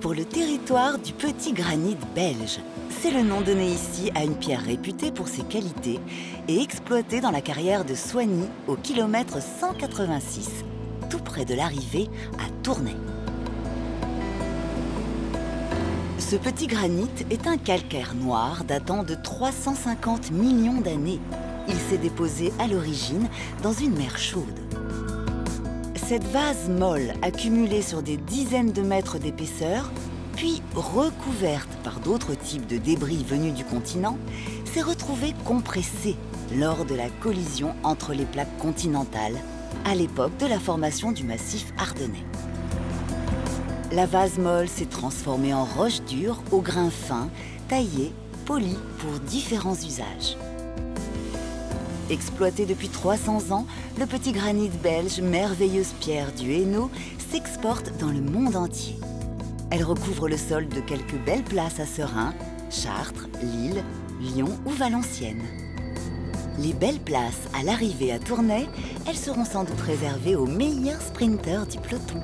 pour le territoire du petit granit belge. C'est le nom donné ici à une pierre réputée pour ses qualités et exploitée dans la carrière de Soigny au kilomètre 186, tout près de l'arrivée à Tournai. Ce petit granit est un calcaire noir datant de 350 millions d'années. Il s'est déposé à l'origine dans une mer chaude. Cette vase molle, accumulée sur des dizaines de mètres d'épaisseur, puis recouverte par d'autres types de débris venus du continent, s'est retrouvée compressée lors de la collision entre les plaques continentales à l'époque de la formation du massif ardennais. La vase molle s'est transformée en roche dure au grain fin, taillée, polie pour différents usages. Exploité depuis 300 ans, le petit granit belge, merveilleuse pierre du Hainaut, s'exporte dans le monde entier. Elle recouvre le sol de quelques belles places à Serein, Chartres, Lille, Lyon ou Valenciennes. Les belles places à l'arrivée à Tournai, elles seront sans doute réservées aux meilleurs sprinteurs du peloton.